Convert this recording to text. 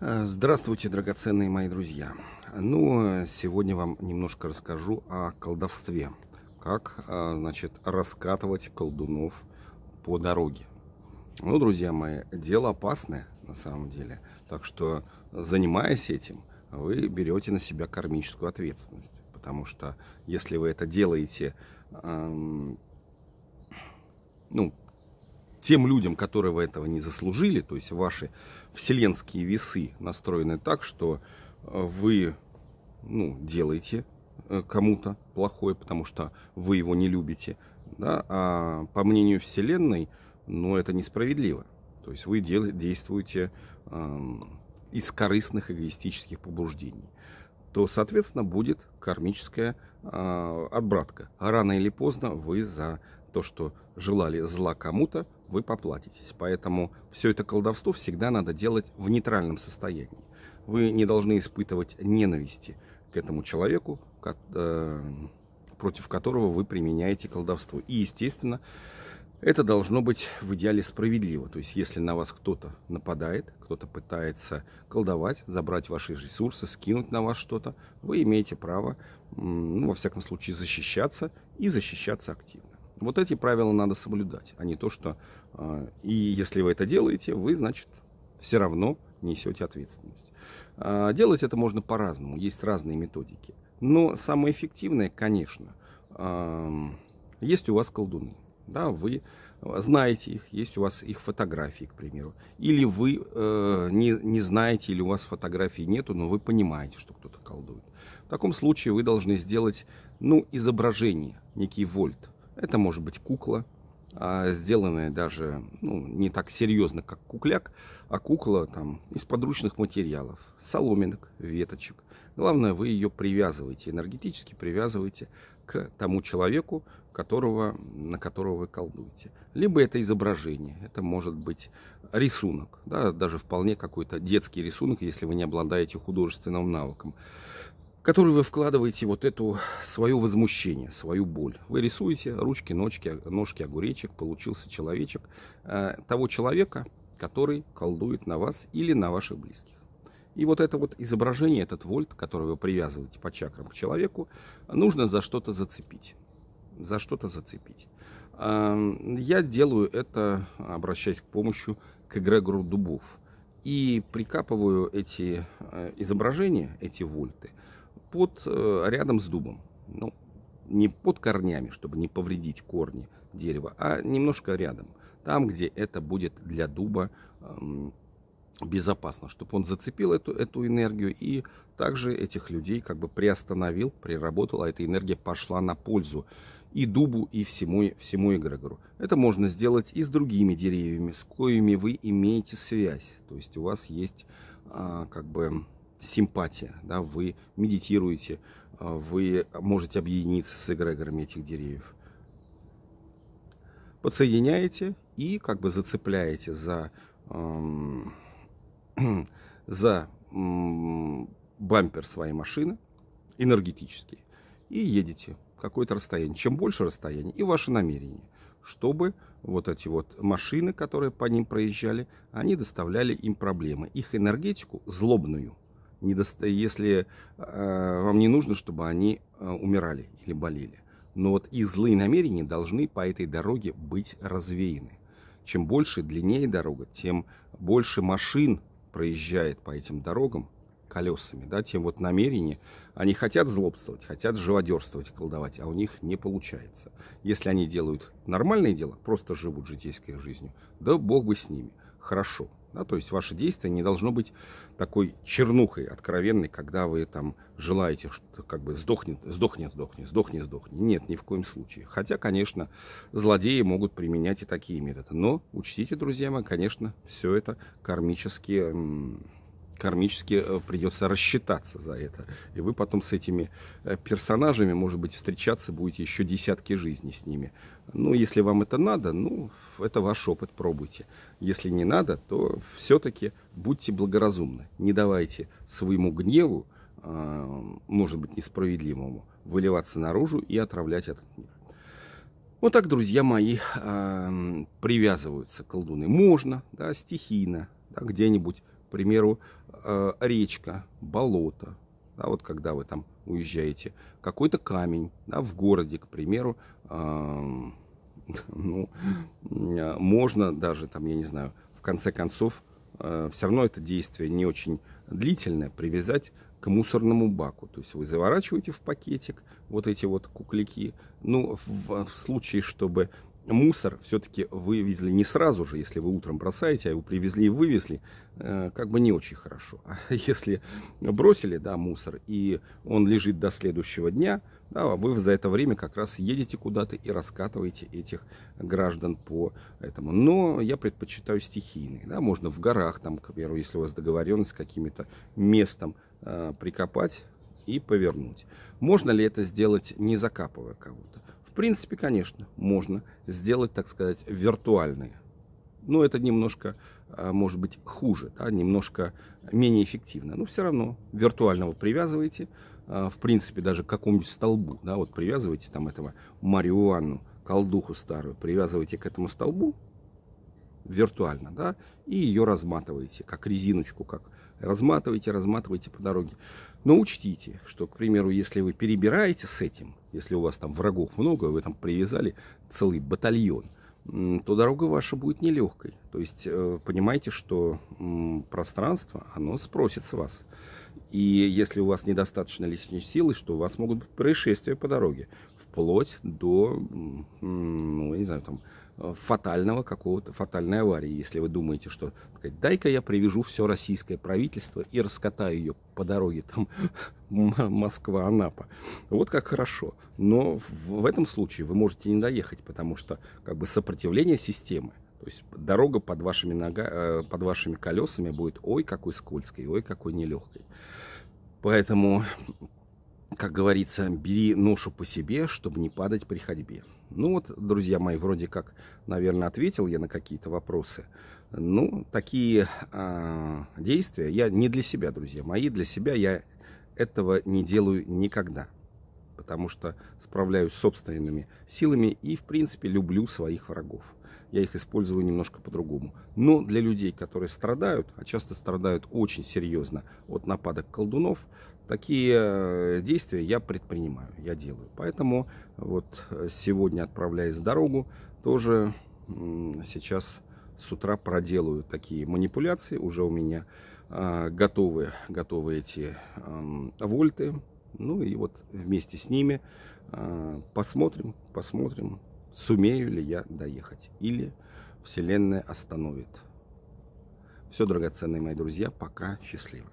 Э, здравствуйте, драгоценные мои друзья. Ну, сегодня вам немножко расскажу о колдовстве. Как, э, значит, раскатывать колдунов по дороге. Ну, друзья мои, дело опасное на самом деле. Так что, занимаясь этим, вы берете на себя кармическую ответственность. Потому что, если вы это делаете, эм, ну, тем людям, которые вы этого не заслужили, то есть ваши вселенские весы настроены так, что э, вы ну, делаете э, кому-то плохое, потому что вы его не любите, да, а по мнению Вселенной, ну, это несправедливо. То есть вы действуете э, из корыстных эгоистических побуждений то, соответственно, будет кармическая э, отбратка. Рано или поздно вы за то, что желали зла кому-то, вы поплатитесь. Поэтому все это колдовство всегда надо делать в нейтральном состоянии. Вы не должны испытывать ненависти к этому человеку, э, против которого вы применяете колдовство. И, естественно, это должно быть в идеале справедливо. То есть, если на вас кто-то нападает, кто-то пытается колдовать, забрать ваши ресурсы, скинуть на вас что-то, вы имеете право, ну, во всяком случае, защищаться и защищаться активно. Вот эти правила надо соблюдать, а не то, что э, и если вы это делаете, вы, значит, все равно несете ответственность. Э, делать это можно по-разному, есть разные методики. Но самое эффективное, конечно, э, есть у вас колдуны. Да, вы знаете их, есть у вас их фотографии, к примеру. Или вы э, не, не знаете, или у вас фотографий нету, но вы понимаете, что кто-то колдует. В таком случае вы должны сделать ну, изображение, некий вольт это может быть кукла, а, сделанная даже ну, не так серьезно, как кукляк, а кукла там из подручных материалов, соломинок, веточек. Главное, вы ее привязываете, энергетически привязываете к тому человеку, которого, на которого вы колдуете. Либо это изображение, это может быть рисунок, да, даже вполне какой-то детский рисунок, если вы не обладаете художественным навыком который вы вкладываете вот эту свое возмущение, свою боль. Вы рисуете ручки, ножки, ножки огуречек, получился человечек э, того человека, который колдует на вас или на ваших близких. И вот это вот изображение, этот вольт, который вы привязываете по чакрам к человеку, нужно за что-то зацепить. За что-то зацепить. Э, я делаю это, обращаясь к помощи к эгрегору дубов. И прикапываю эти э, изображения, эти вольты – под, э, рядом с дубом. Ну, не под корнями, чтобы не повредить корни дерева, а немножко рядом. Там, где это будет для дуба эм, безопасно, чтобы он зацепил эту, эту энергию и также этих людей как бы приостановил, приработал, а эта энергия пошла на пользу и дубу, и всему, всему эгрегору. Это можно сделать и с другими деревьями, с коими вы имеете связь. То есть у вас есть а, как бы симпатия, да, вы медитируете, а, вы можете объединиться с эгрегорами этих деревьев. Подсоединяете и как бы зацепляете за, эм, за эм, бампер своей машины энергетически и едете какое-то расстояние. Чем больше расстояние и ваше намерение, чтобы вот эти вот машины, которые по ним проезжали, они доставляли им проблемы. Их энергетику злобную – не доста... если э, вам не нужно, чтобы они э, умирали или болели. Но вот их злые намерения должны по этой дороге быть развеяны. Чем больше, длиннее дорога, тем больше машин проезжает по этим дорогам колесами, да, тем вот намерения, они хотят злобствовать, хотят живодерствовать, колдовать, а у них не получается. Если они делают нормальные дела, просто живут житейской жизнью, да бог бы с ними, хорошо. Да, то есть ваше действие не должно быть такой чернухой откровенной, когда вы там желаете, что как бы сдохнет, сдохнет, сдохни, сдохни, сдохни. Нет, ни в коем случае. Хотя, конечно, злодеи могут применять и такие методы. Но учтите, друзья мои, конечно, все это кармически кармически э, придется рассчитаться за это. И вы потом с этими э, персонажами, может быть, встречаться будете еще десятки жизней с ними. Ну, если вам это надо, ну, это ваш опыт, пробуйте. Если не надо, то все-таки будьте благоразумны. Не давайте своему гневу, а, может быть, несправедливому, выливаться наружу и отравлять этот мир. Вот так, друзья мои, а, привязываются колдуны. Можно, да, стихийно, да, где-нибудь, примеру, э, речка, болото, да, вот когда вы там уезжаете, какой-то камень, да, в городе, к примеру, э, ну, можно даже там, я не знаю, в конце концов, э, все равно это действие не очень длительное, привязать к мусорному баку. То есть вы заворачиваете в пакетик вот эти вот кукляки. Ну, в, в случае, чтобы мусор все-таки вывезли не сразу же, если вы утром бросаете, а его привезли и вывезли, э, как бы не очень хорошо. А если бросили, да, мусор, и он лежит до следующего дня, да, вы за это время как раз едете куда-то и раскатываете этих граждан по этому. Но я предпочитаю стихийные, да, можно в горах, там, к примеру, если у вас договоренность с каким-то местом э, прикопать и повернуть. Можно ли это сделать, не закапывая кого-то? В принципе, конечно, можно сделать, так сказать, виртуальные. Но это немножко, а, может быть, хуже, да, немножко менее эффективно. Но все равно виртуального привязываете, а, в принципе, даже к какому-нибудь столбу. Да, вот привязываете там этого Марию колдуху старую, привязываете к этому столбу виртуально, да, и ее разматываете, как резиночку, как разматываете, разматываете по дороге. Но учтите, что, к примеру, если вы перебираете с этим, если у вас там врагов много, вы там привязали целый батальон, то дорога ваша будет нелегкой. То есть э, понимаете, что пространство, оно спросит с вас. И если у вас недостаточно лишней силы, что у вас могут быть происшествия по дороге. Вплоть до, ну, не знаю, там, фатального какого-то, фатальной аварии, если вы думаете, что дай-ка я привяжу все российское правительство и раскатаю ее по дороге там Москва-Анапа. Вот как хорошо. Но в этом случае вы можете не доехать, потому что как бы сопротивление системы, то есть дорога под вашими, нога, э, под вашими колесами будет ой какой скользкой, ой какой нелегкой. Поэтому, как говорится, бери ношу по себе, чтобы не падать при ходьбе. Ну вот, друзья мои, вроде как, наверное, ответил я на какие-то вопросы. Ну, такие э, действия я не для себя, друзья мои, для себя я этого не делаю никогда. Потому что справляюсь собственными силами и, в принципе, люблю своих врагов. Я их использую немножко по-другому. Но для людей, которые страдают, а часто страдают очень серьезно от нападок колдунов, Такие э, действия я предпринимаю, я делаю. Поэтому вот э, сегодня, отправляясь в дорогу, тоже сейчас с утра проделаю такие манипуляции. Уже у меня а, готовы, готовы эти вольты. Ну и вот вместе с ними а, посмотрим, посмотрим, сумею ли я доехать. Или Вселенная остановит. Все, драгоценные мои друзья, пока, счастливо.